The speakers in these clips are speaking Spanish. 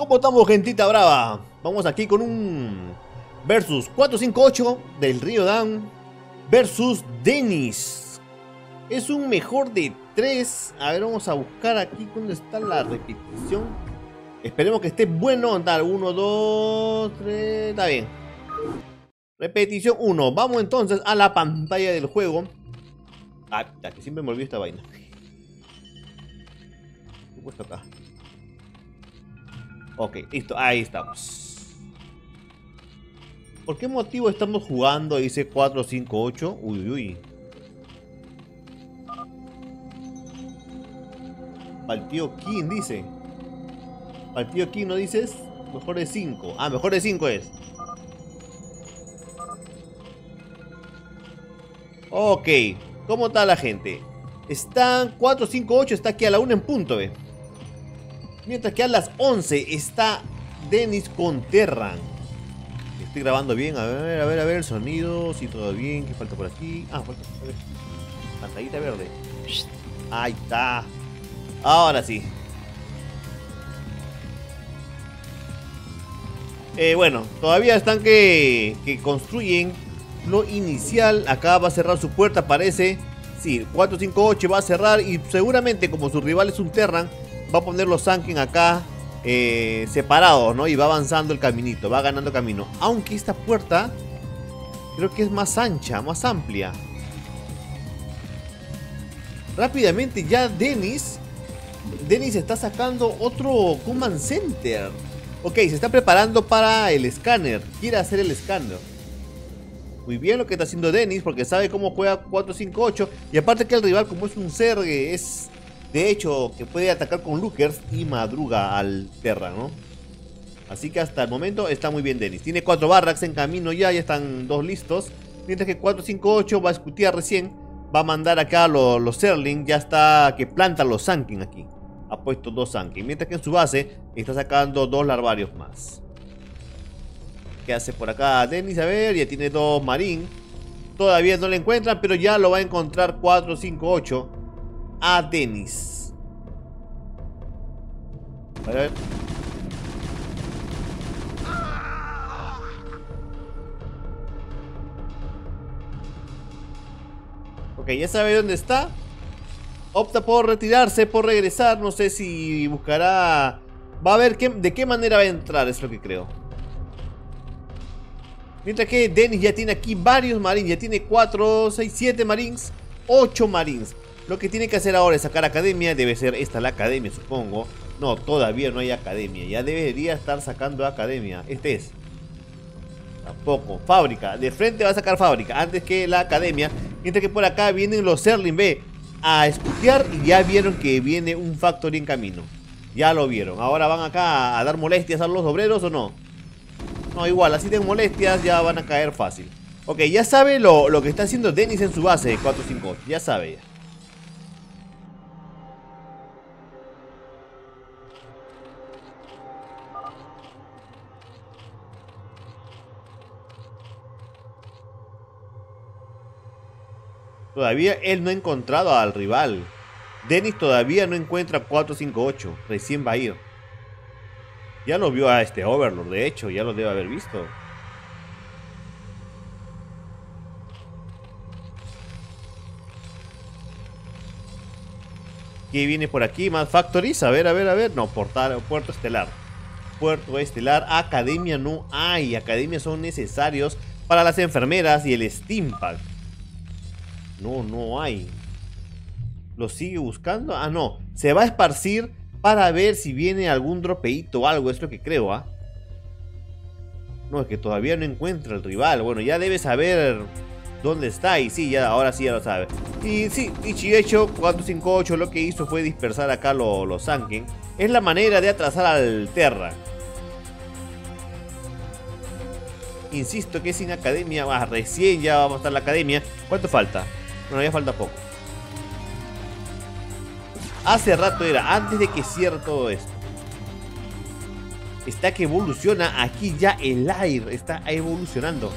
¿Cómo estamos, gentita brava? Vamos aquí con un versus 458 del Río Dan versus Dennis. Es un mejor de 3. A ver, vamos a buscar aquí dónde está la repetición. Esperemos que esté bueno. Tal, 1, 2, 3. Está bien. Repetición 1. Vamos entonces a la pantalla del juego. Ah, que siempre me olvido esta vaina. ¿Qué he puesto acá? Ok, listo, ahí estamos. ¿Por qué motivo estamos jugando? Dice 4, 5, 8. Uy, uy. Al tío King dice. Al tío King no dices. Mejor de 5. Ah, mejor de 5 es. Ok. ¿Cómo está la gente? Están 4, 5, 8. Está aquí a la 1 en punto, ve. Mientras que a las 11 está Dennis con Terran. Estoy grabando bien. A ver, a ver, a ver sonido. Si todo bien. ¿Qué falta por aquí? Ah, falta. A ver. Pantallita verde. Ahí está. Ahora sí. Eh, bueno, todavía están que, que construyen lo inicial. Acá va a cerrar su puerta, parece. Sí, 458 va a cerrar y seguramente como su rival es un Terran, va a poner los Sanken acá eh, separados, ¿no? Y va avanzando el caminito, va ganando camino. Aunque esta puerta creo que es más ancha, más amplia. Rápidamente ya Dennis, Dennis está sacando otro Command Center. Ok, se está preparando para el escáner. Quiere hacer el escáner. Muy bien lo que está haciendo Dennis porque sabe cómo juega 4-5-8. Y aparte que el rival como es un ser, es de hecho que puede atacar con Lookers y madruga al Terra, ¿no? Así que hasta el momento está muy bien Dennis. Tiene 4 barracks en camino ya, ya están dos listos. Mientras que 4-5-8 va a escutear recién. Va a mandar acá los, los Serling. Ya está que planta los Sankin aquí. Ha puesto dos Sankin. Mientras que en su base está sacando dos larvarios más. ¿Qué hace por acá Dennis? A ver, ya tiene dos Marín. Todavía no le encuentran, pero ya lo va a encontrar 4, 5, 8 a Dennis. A. Ok, ya sabe dónde está. Opta por retirarse, por regresar. No sé si buscará... Va a ver qué, de qué manera va a entrar, es lo que creo. Mientras que Dennis ya tiene aquí varios marines. Ya tiene 4, 6, 7 marines. 8 marines. Lo que tiene que hacer ahora es sacar academia. Debe ser esta la academia, supongo. No, todavía no hay academia. Ya debería estar sacando academia. Este es. Tampoco. Fábrica. De frente va a sacar fábrica. Antes que la academia. Mientras que por acá vienen los Serling B. A escutear. Y ya vieron que viene un factory en camino. Ya lo vieron. Ahora van acá a dar molestias a los obreros o no. No, igual, así de molestias ya van a caer fácil. Ok, ya sabe lo, lo que está haciendo Dennis en su base de 4-5-8. Ya sabe. Todavía él no ha encontrado al rival. Dennis todavía no encuentra 4-5-8. Recién va a ir. Ya lo vio a este Overlord, de hecho, ya lo debe haber visto. ¿Qué viene por aquí? Más. A ver, a ver, a ver. No, portal, Puerto Estelar. Puerto Estelar. Academia no hay. Academia son necesarios para las enfermeras y el Steampack. No, no hay. ¿Lo sigue buscando? Ah, no. Se va a esparcir para ver si viene algún dropeito o algo, es lo que creo, ¿ah? No, es que todavía no encuentra el rival. Bueno, ya debe saber dónde está. Y sí, ya, ahora sí ya lo sabe. Y sí, Ichihecho 458 lo que hizo fue dispersar acá los lo Sanken. Es la manera de atrasar al Terra. Insisto que sin academia, ah, recién ya vamos a estar en la academia. ¿Cuánto falta? Bueno, ya falta poco. Hace rato era, antes de que cierre todo esto. Está que evoluciona aquí ya el aire, está evolucionando.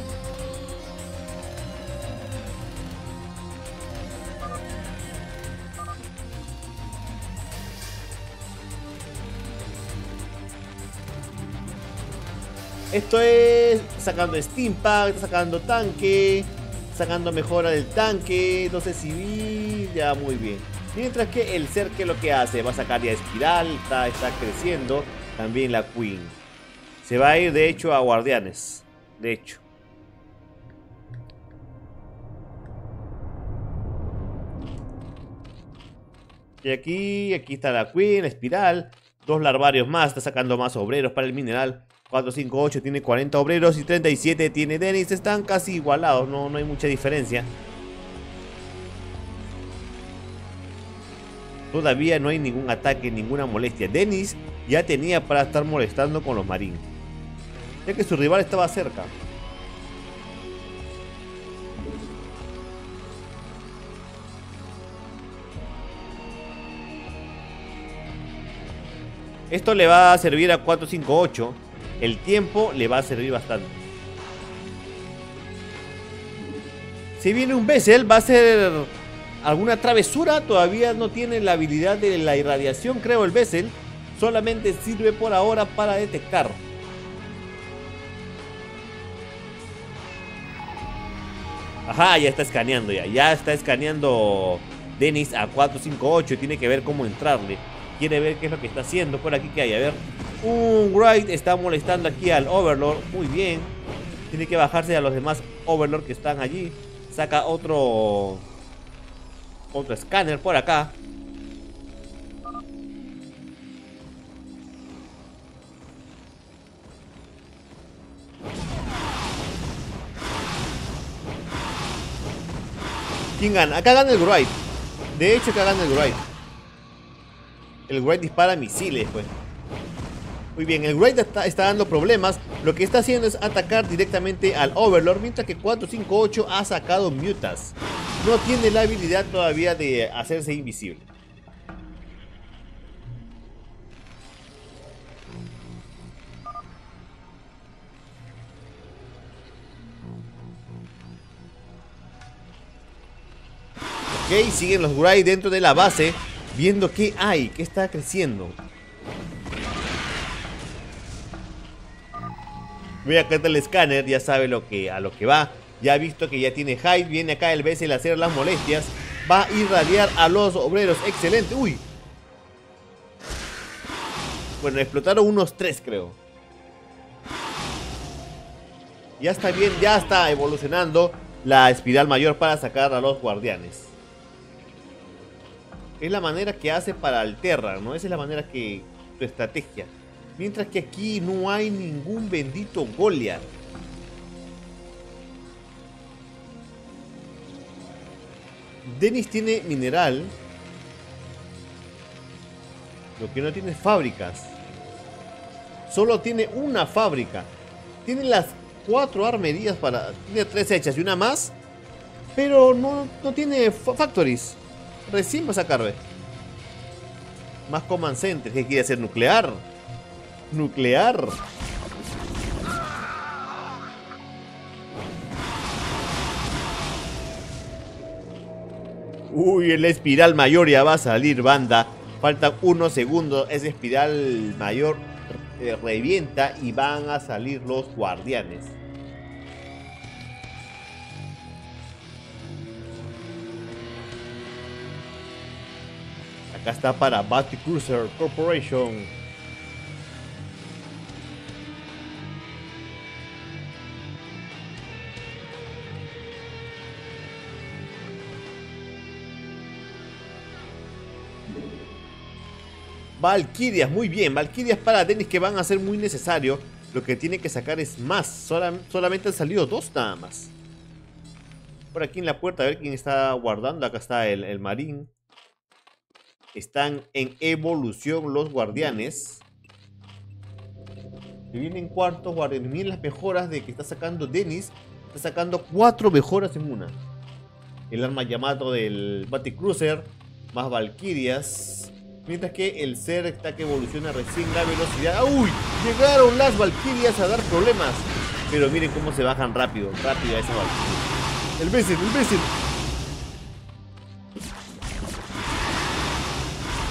Esto es sacando Steampack, sacando tanque, sacando mejora del tanque, no sé si vi, ya muy bien. Mientras que el ser que lo que hace, va a sacar ya espiral, está, está creciendo, también la Queen. Se va a ir de hecho a guardianes, de hecho. Y aquí, aquí está la Queen, espiral, dos larvarios más, está sacando más obreros para el mineral. 4, 5, 8 tiene 40 obreros y 37 tiene Dennis. Están casi igualados, no, no hay mucha diferencia. Todavía no hay ningún ataque, ninguna molestia. Dennis ya tenía para estar molestando con los marines. Ya que su rival estaba cerca. Esto le va a servir a 458 el tiempo le va a servir bastante. Si viene un Bessel, va a ser alguna travesura. Todavía no tiene la habilidad de la irradiación, creo, el Bessel. Solamente sirve por ahora para detectar. Ajá, ya está escaneando ya. Ya está escaneando Dennis a 458. Tiene que ver cómo entrarle. Quiere ver qué es lo que está haciendo. Por aquí que hay. A ver. Un Wright está molestando aquí al Overlord. Muy bien. Tiene que bajarse a los demás Overlord que están allí. Saca otro... Otro escáner por acá. ¿Quién? Acá gana el Wright. De hecho, acá gana el Wright. El Wright dispara misiles, pues. Muy bien, el Great está, dando problemas. Lo que está haciendo es atacar directamente al Overlord, mientras que 458 ha sacado Mutas. No tiene la habilidad todavía de hacerse invisible. Ok, siguen los Gray dentro de la base, viendo qué hay, qué está creciendo. Ve acá está el escáner, ya sabe lo que, a lo que va. Ya ha visto que ya tiene hype. Viene acá el BSL a hacer las molestias. Va a irradiar a los obreros. Excelente. Uy. Bueno, explotaron unos tres, creo. Ya está bien, ya está evolucionando la espiral mayor para sacar a los guardianes. Es la manera que hace para Alterra, ¿no? Esa es la manera que... Su estrategia. Mientras que aquí no hay ningún bendito Goliath. Dennis tiene mineral. Lo que no tiene es fábricas. Solo tiene una fábrica. Tiene las cuatro armerías para... Tiene tres hechas y una más. Pero no, no tiene factories. Recién va a sacar, Más command center. que quiere hacer nuclear? Nuclear. Uy, el espiral mayor ya va a salir, banda. Faltan unos segundos. Ese espiral mayor eh, revienta y van a salir los guardianes. Acá está para Cruiser Corporation. Valkyrias, muy bien. Valkyrias para Dennis que van a ser muy necesarios. Lo que tiene que sacar es más. solamente han salido dos nada más. Por aquí en la puerta, a ver quién está guardando. Acá está el, marín. Están en evolución los guardianes. Y vienen cuartos guardianes. Miren las mejoras de que está sacando Dennis. Está sacando cuatro mejoras en una. El arma llamado del Baticruiser. Más Valkyrias. Mientras que el está que evoluciona recién la velocidad. ¡Uy! Llegaron las Valkyrias a dar problemas. Pero miren cómo se bajan rápido, rápido a esa Valkyria. El Bessel, el Bessel.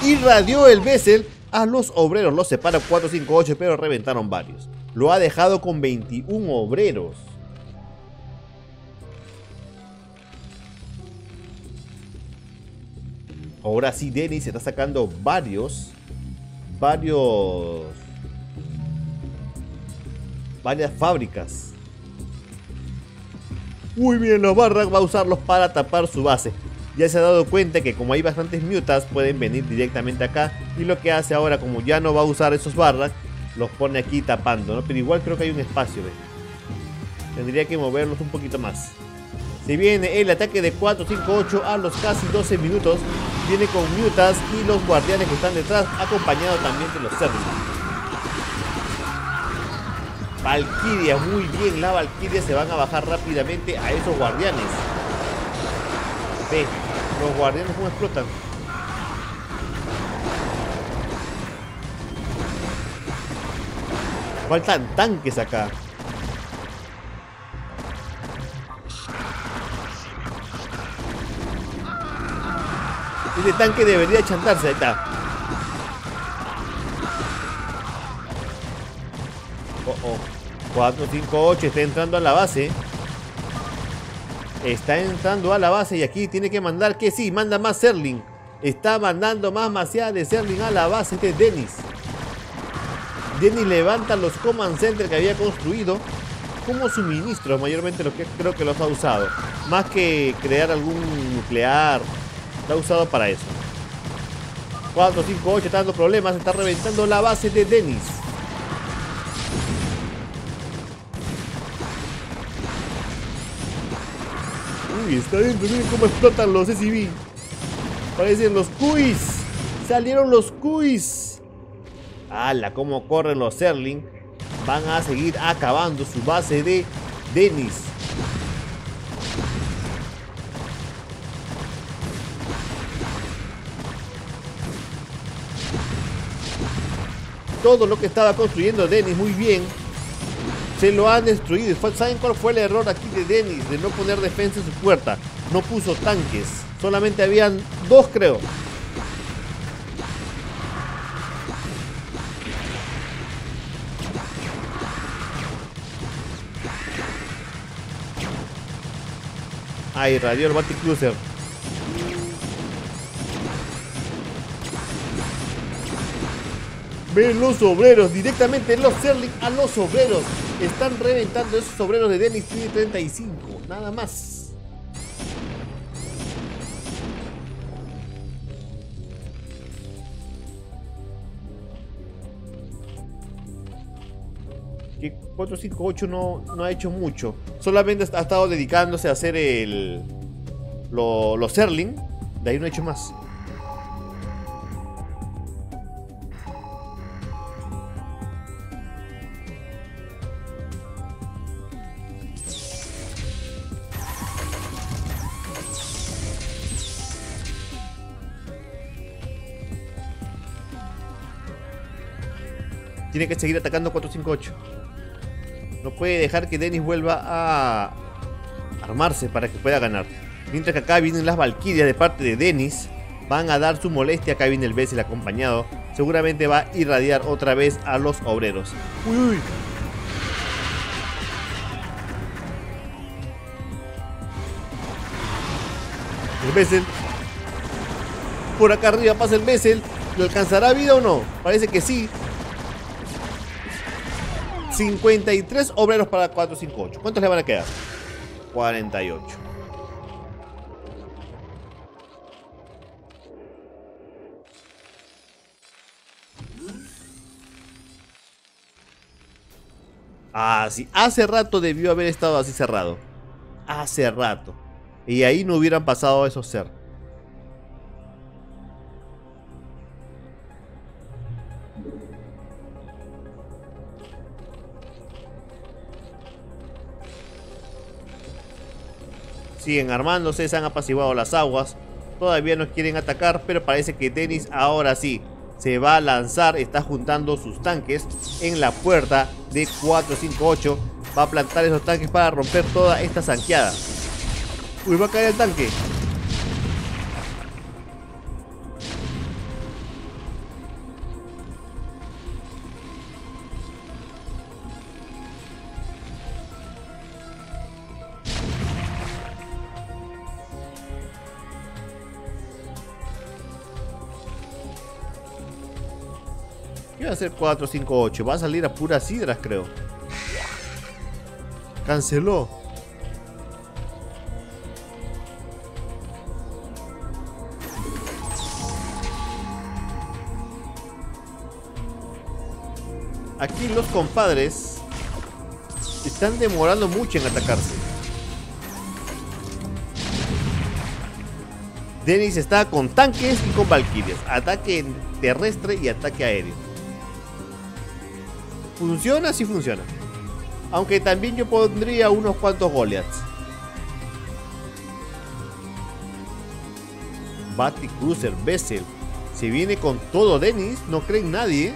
Irradió el Bessel a los obreros. Los separa 4, 5, 8, pero reventaron varios. lo ha dejado con 21 obreros. Ahora sí, Denis está sacando varios, varios, varias fábricas. Muy bien, los Barrack va a usarlos para tapar su base. Ya se ha dado cuenta que como hay bastantes mutas, pueden venir directamente acá. Y lo que hace ahora, como ya no va a usar esos Barrack, los pone aquí tapando, ¿no? Pero igual creo que hay un espacio, ¿ves? Tendría que moverlos un poquito más. Se viene el ataque de 4-5-8 a los casi 12 minutos. Viene con Mutas y los guardianes que están detrás, acompañado también de los cerdos. Valkyria, muy bien, la Valkyria se van a bajar rápidamente a esos guardianes. Ve, los guardianes cómo explotan. Faltan tanques acá. Este tanque debería chantarse, ahí está. Oh, oh. 4, 5, 8, está entrando a la base. Está entrando a la base y aquí tiene que mandar que sí, manda más Serling. Está mandando más maciada de Serling a la base. Este es Dennis. Dennis levanta los command center que había construido como suministros, mayormente lo que creo que los ha usado. Más que crear algún nuclear Está usado para eso. 4, 5, 8 está dando problemas. Está reventando la base de Dennis. Uy, está dentro. Miren cómo explotan los SCV. Parecen los Kuis. Salieron los Kuis. ¡Hala! Cómo corren los Serling. Van a seguir acabando su base de Dennis. Todo lo que estaba construyendo Dennis muy bien, se lo han destruido. ¿Saben cuál fue el error aquí de Dennis? De no poner defensa en su puerta. No puso tanques. Solamente habían dos, creo. Ahí, radió el Baticruiser. Ven los obreros, directamente los Serling a los obreros. Están reventando esos obreros de Dennis 35, nada más. Que 458 no, no ha hecho mucho. Solamente ha estado dedicándose a hacer el. los Serling. De ahí no ha hecho más. Tiene que seguir atacando 458. No puede dejar que Dennis vuelva a armarse para que pueda ganar. Mientras que acá vienen las Valkyrias de parte de Dennis. Van a dar su molestia. Acá viene el Bessel acompañado. Seguramente va a irradiar otra vez a los obreros. Uy, uy. El Bessel. Por acá arriba pasa el Bessel. ¿Le alcanzará vida o no? Parece que sí. 53 obreros para 458. ¿Cuántos le van a quedar? 48. Ah, sí. Hace rato debió haber estado así cerrado. Hace rato. Y ahí no hubieran pasado esos ser. Siguen armándose, se han apaciguado las aguas. Todavía no quieren atacar, pero parece que Dennis ahora sí se va a lanzar. Está juntando sus tanques en la puerta de 458. Va a plantar esos tanques para romper toda esta zanqueada. Uy, va a caer el tanque. ¿Qué va a hacer 458? Va a salir a puras hidras, creo. Canceló. Aquí los compadres están demorando mucho en atacarse. Dennis está con tanques y con valkyrias. Ataque terrestre y ataque aéreo. ¿Funciona? Sí funciona. Aunque también yo pondría unos cuantos Goliaths. Cruiser, Bessel. Si viene con todo Dennis, no creen nadie.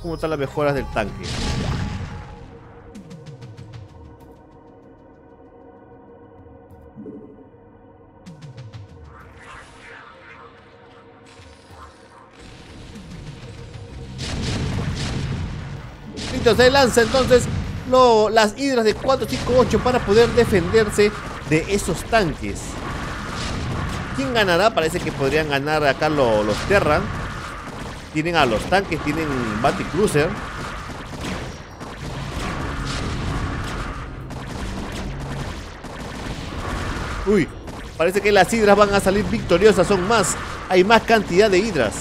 ¿Cómo están las mejoras del tanque? Se lanza entonces las hidras de 458 para poder defenderse de esos tanques. ¿Quién ganará? Parece que podrían ganar acá los, los Terran. Tienen a los tanques, tienen Cruiser Uy, parece que las hidras van a salir victoriosas, son más. Hay más cantidad de hidras.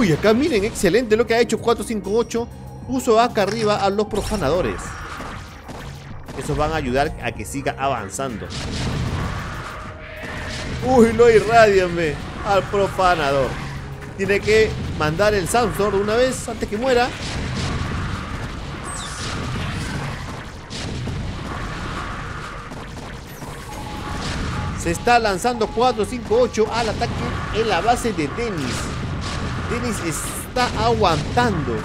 Uy, acá miren, excelente lo que ha hecho 458. Puso acá arriba a los profanadores. Esos van a ayudar a que siga avanzando. Uy, lo irradianme al profanador. Tiene que mandar el Samsung una vez antes que muera. Se está lanzando 458 al ataque en la base de Dennis. Dennis está aguantando.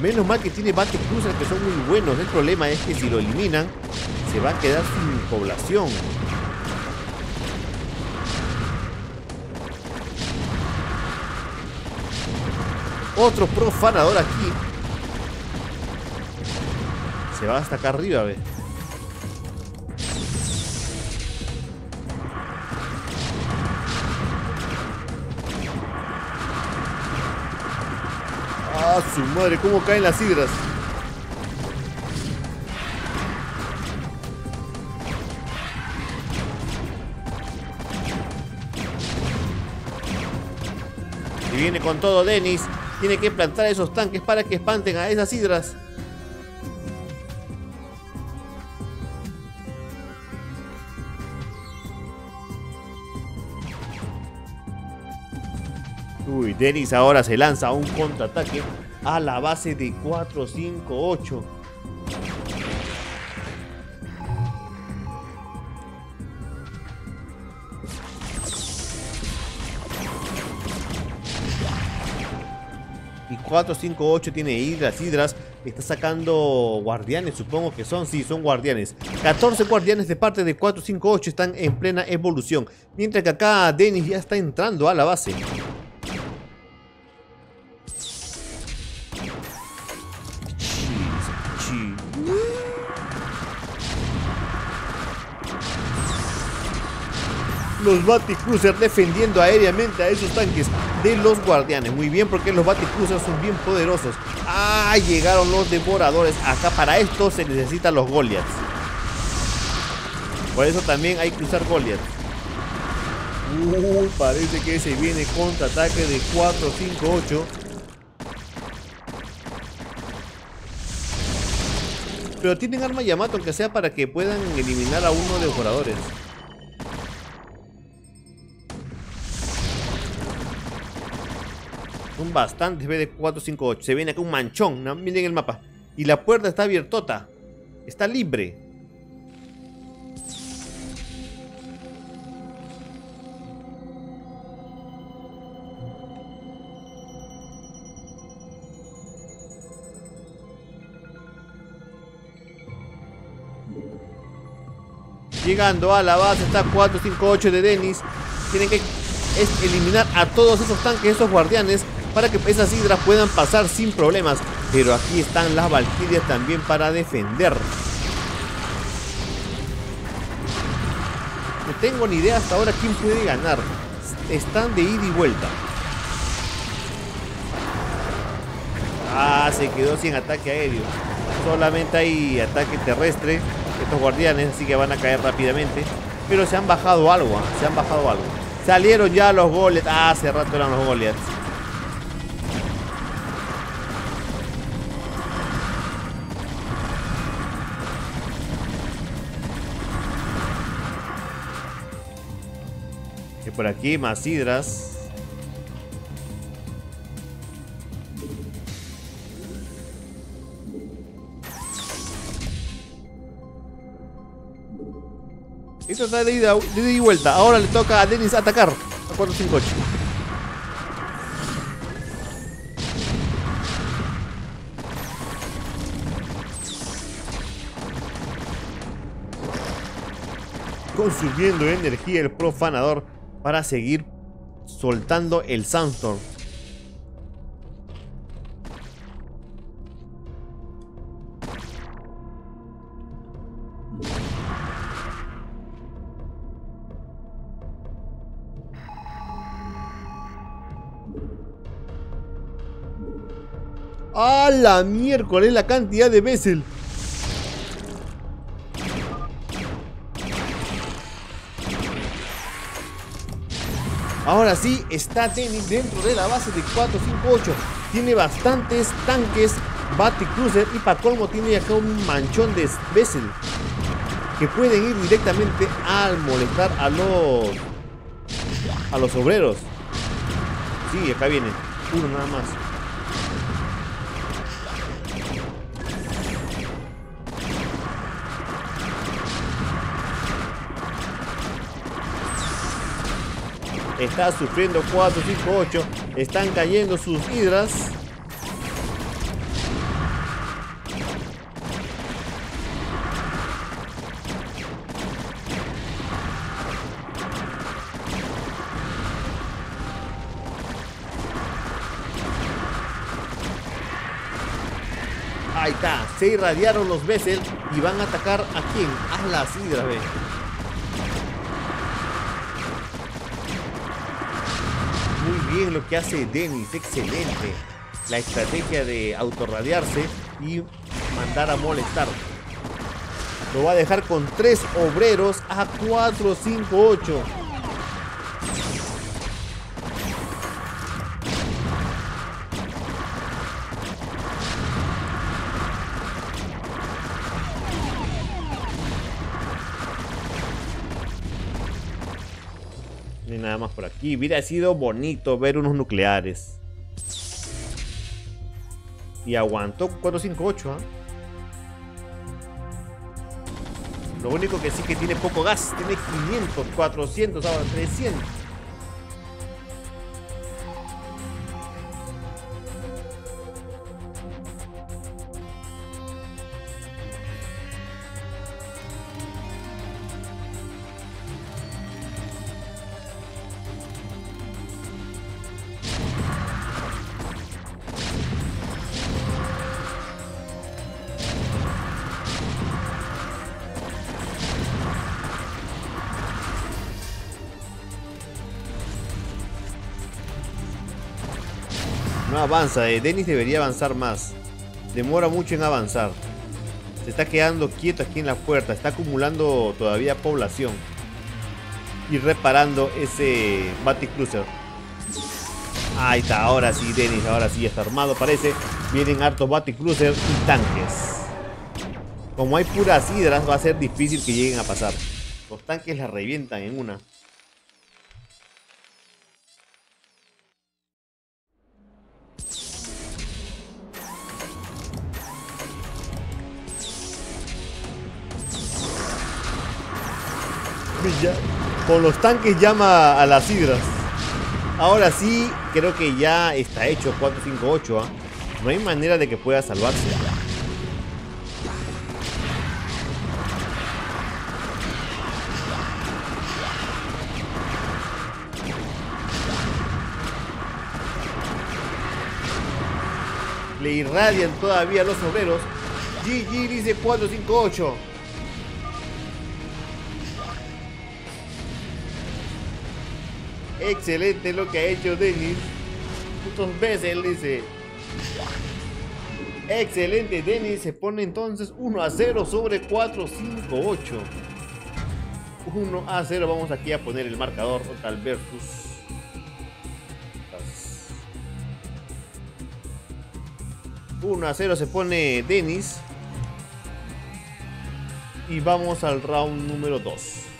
Menos mal que tiene bate cruisers que son muy buenos. El problema es que si lo eliminan, se va a quedar sin población. Otro profanador aquí. Se va hasta acá arriba, a ¡Ah, su madre! ¿Cómo caen las hidras? Y viene con todo Dennis. Tiene que plantar esos tanques para que espanten a esas hidras. Uy, Dennis ahora se lanza a un contraataque a la base de 458. Y 458 tiene hidras, hidras. Está sacando guardianes, supongo que son. Sí, son guardianes. 14 guardianes de parte de 458 están en plena evolución. Mientras que acá Dennis ya está entrando a la base. Los Baticruisers defendiendo aéreamente a esos tanques de los guardianes. Muy bien, porque los Baticruisers son bien poderosos. Ah, llegaron los devoradores. Acá para esto se necesitan los Goliaths. Por eso también hay que usar Goliaths. Uy, parece que se viene contraataque de 4, 5, 8. Pero tienen arma Yamato, aunque sea para que puedan eliminar a uno de los devoradores. Son bastantes BD458. Se viene acá un manchón. ¿no? Miren el mapa. Y la puerta está abiertota. Está libre. Llegando a la base está 458 de Dennis. Tienen que eliminar a todos esos tanques, esos guardianes para que esas hidras puedan pasar sin problemas. Pero aquí están las valquirias también para defender. No tengo ni idea hasta ahora quién puede ganar. Están de ida y vuelta. Ah, se quedó sin ataque aéreo. Solamente hay ataque terrestre. Estos guardianes, así que van a caer rápidamente. Pero se han bajado algo, ¿ah? se han bajado algo. Salieron ya los goles. Ah, hace rato eran los goles. Por aquí más hidras. Esto está de ida, y vuelta. Ahora le toca a Dennis atacar. A 458. Consumiendo energía el profanador para seguir soltando el Sandstorm. ¡A la miércoles la cantidad de Bessel! Ahora sí, está Dennis dentro de la base de 458. Tiene bastantes tanques Battlecruiser y para colmo tiene acá un manchón de Bessel que pueden ir directamente al molestar a los a los obreros. Sí, acá viene uno nada más. Está sufriendo 4, 5, 8. Están cayendo sus hidras. Ahí está, se irradiaron los Bessel y van a atacar a quién? A las hidras, ve. Bien lo que hace Dennis, excelente. La estrategia de autorradiarse y mandar a molestar. Lo va a dejar con tres obreros a 4, 5, 8. Por aquí. Hubiera sido bonito ver unos nucleares. Y aguantó 458, ¿ah? Lo único que sí que tiene poco gas. Tiene 500, 400, ahora 300. Avanza, eh. Dennis debería avanzar más. Demora mucho en avanzar. Se está quedando quieto aquí en la puerta. Está acumulando todavía población. Y reparando ese Baticruiser. Ahí está, ahora sí, Dennis, ahora sí está armado, parece. Vienen hartos Baticruiser y tanques. Como hay puras hidras, va a ser difícil que lleguen a pasar. Los tanques la revientan en una. con los tanques llama a las hidras. Ahora sí, creo que ya está hecho 458. ¿eh? ¿ah? No hay manera de que pueda salvarse. Le irradian todavía los obreros. GG dice 458. Excelente lo que ha hecho Denis. Muchas veces él dice. Excelente, Denis se pone entonces 1 a 0 sobre 4, 5, 8. 1 a 0, vamos aquí a poner el marcador total versus. 1 a 0 se pone Denis. Y vamos al round número 2.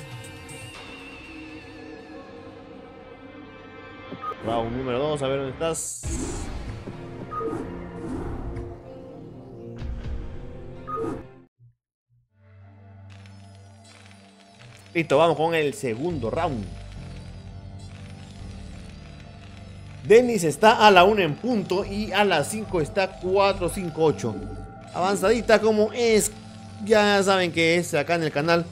Round número 2, a ver dónde estás. Listo, vamos con el segundo round. Dennis está a la 1 en punto y a las 5 está 4, 5, 8. Avanzadita como es. Ya saben que es acá en el canal.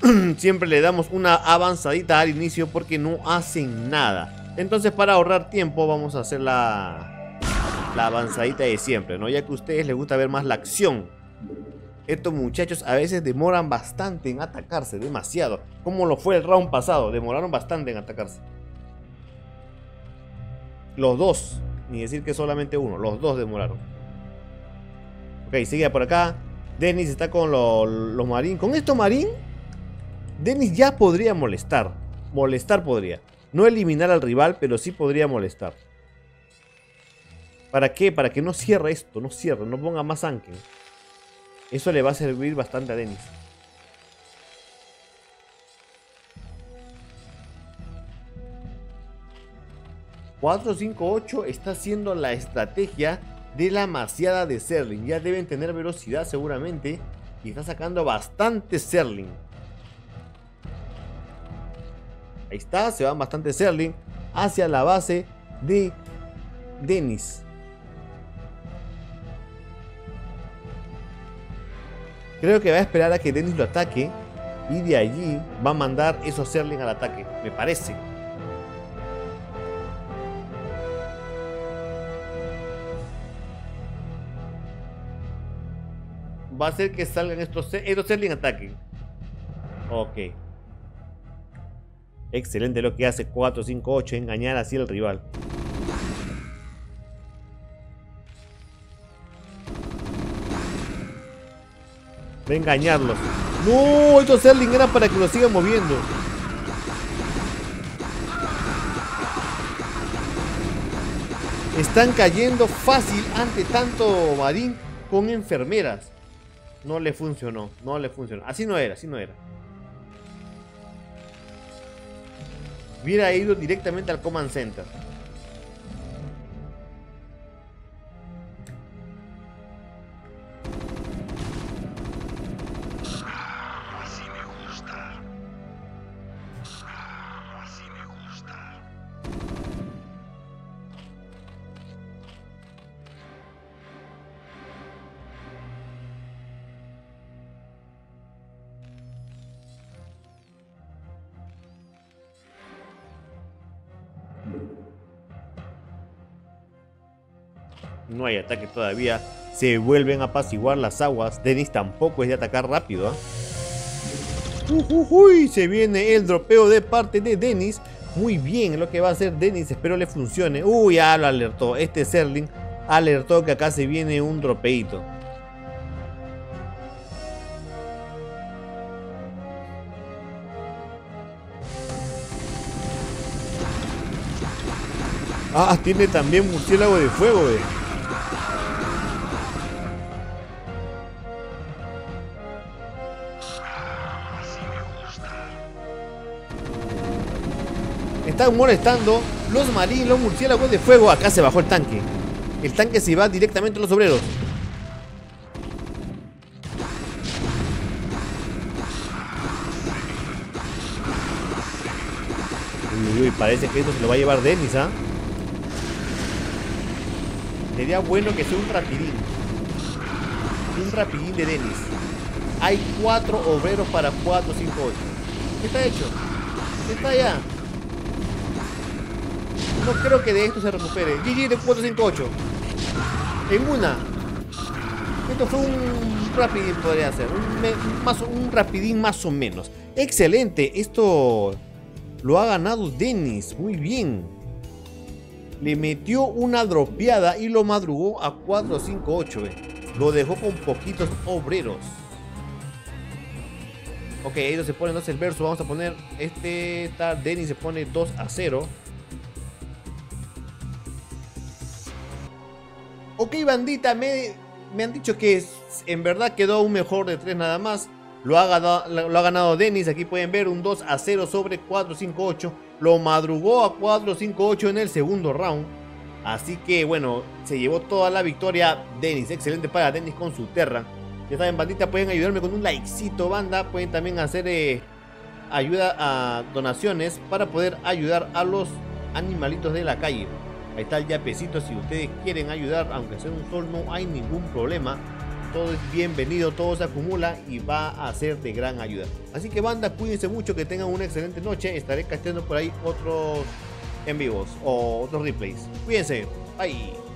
Siempre le damos una avanzadita al inicio porque no hacen nada. Entonces para ahorrar tiempo vamos a hacer la, la avanzadita de siempre, ¿no? Ya que a ustedes les gusta ver más la acción. Estos muchachos a veces demoran bastante en atacarse, demasiado. Como lo fue el round pasado, demoraron bastante en atacarse. Los dos, ni decir que solamente uno, los dos demoraron. Ok, sigue por acá. Dennis está con los, los marín. Con esto marín, Dennis ya podría molestar. Molestar podría. No eliminar al rival, pero sí podría molestar. ¿Para qué? Para que no cierre esto, no cierre, no ponga más Anken. Eso le va a servir bastante a Dennis. ...4-5-8 está haciendo la estrategia de la maciada de Serling. Ya deben tener velocidad seguramente. Y está sacando bastante Serling. Ahí está, se van bastante Serling hacia la base de Dennis. Creo que va a esperar a que Dennis lo ataque y de allí va a mandar esos Serling al ataque, me parece. Va a hacer que salgan estos, estos Serling ataque. Ok. Excelente lo que hace 4, 5, 8, engañar así al rival. Va a engañarlos. No, estos Serling era para que lo sigan moviendo. Están cayendo fácil ante tanto marín con enfermeras. No le funcionó, no le funcionó. Así no era, así no era. Hubiera ido directamente al Command Center. No hay ataque todavía. Se vuelven a apaciguar las aguas. Dennis tampoco es de atacar rápido. ¿eh? se viene el dropeo de parte de Dennis. Muy bien lo que va a hacer Dennis. Espero le funcione. Uy, ya lo alertó. Este Serling alertó que acá se viene un dropeito. Ah, tiene también murciélago de fuego, eh. Están molestando los marines, los murciélagos de fuego. Acá se bajó el tanque. El tanque se va directamente a los obreros. Uy, uy, parece que esto se lo va a llevar Dennis, ¿ah? Sería bueno que sea un rapidín. Un rapidín de Dennis. Hay cuatro obreros para 4, 5, 8. ¿Qué está hecho? ¿Qué está allá? No creo que de esto se recupere. GG de 458. en una. Esto fue un rapidín, podría ser. Un, más, un rapidín más o menos. Excelente. Esto lo ha ganado Dennis. Muy bien. Le metió una dropeada y lo madrugó a 4-5-8. Lo dejó con poquitos obreros. Ok, ahí se pone entonces el verso. Vamos a poner este. Está Dennis se pone 2 a 0. Ok, bandita, me, me han dicho que en verdad quedó un mejor de 3 nada más. Lo ha, ganado, lo ha ganado Dennis. Aquí pueden ver un 2 a 0 sobre 4-5-8. Lo madrugó a 4-5-8 en el segundo round. Así que bueno, se llevó toda la victoria Dennis. Excelente para Dennis con su Terra. Ya saben, bandita, pueden ayudarme con un likecito, banda. Pueden también hacer eh, ayuda a donaciones para poder ayudar a los animalitos de la calle. Ahí está el yapecito. Si ustedes quieren ayudar, aunque sea un sol, no hay ningún problema. Todo es bienvenido, todo se acumula y va a ser de gran ayuda. Así que banda, cuídense mucho, que tengan una excelente noche. Estaré casteando por ahí otros en vivos o otros replays. Cuídense. Bye.